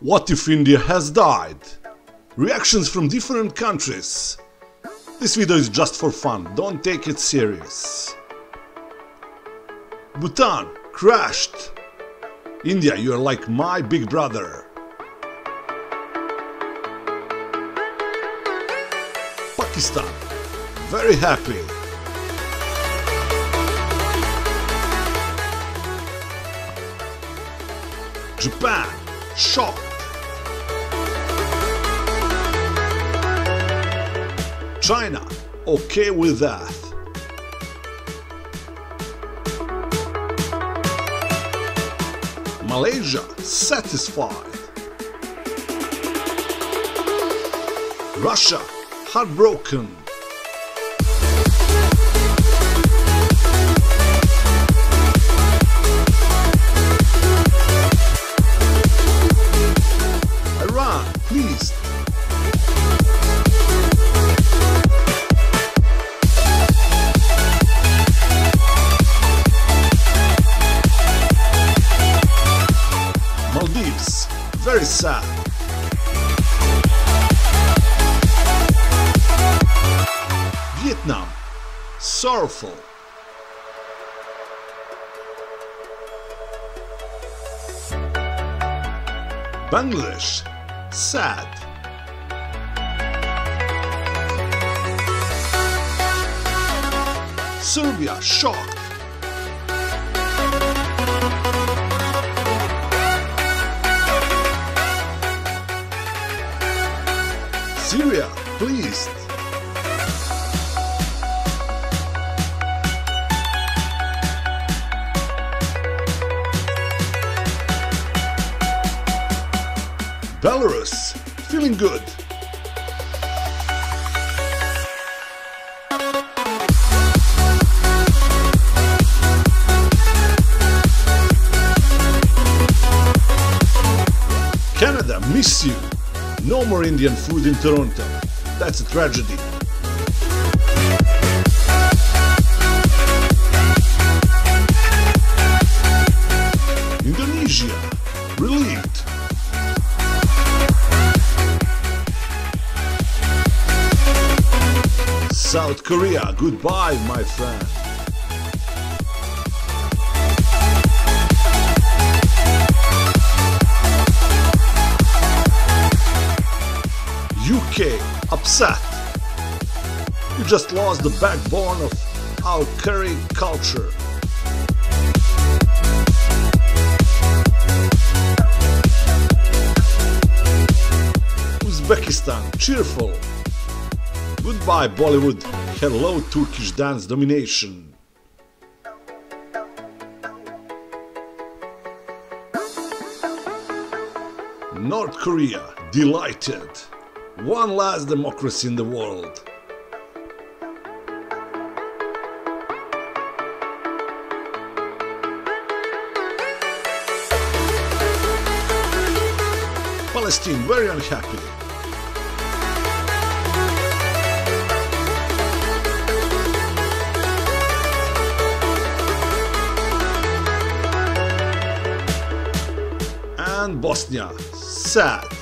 What if India has died? Reactions from different countries. This video is just for fun, don't take it serious. Bhutan crashed. India, you are like my big brother. Pakistan, very happy. Japan, shocked. China, okay with that. Malaysia, satisfied. Russia, heartbroken. Very sad. Vietnam, sorrowful. Bangladesh, sad. Serbia, shocked. Pleased. Belarus, feeling good. Canada, miss you. No more Indian food in Toronto. That's a tragedy. Indonesia, relieved. South Korea, goodbye, my friend. UK, upset. You just lost the backbone of our curry culture. Uzbekistan, cheerful. Goodbye Bollywood, hello Turkish dance domination. North Korea, delighted. One last democracy in the world. Palestine, very unhappy. and Bosnia. Sad.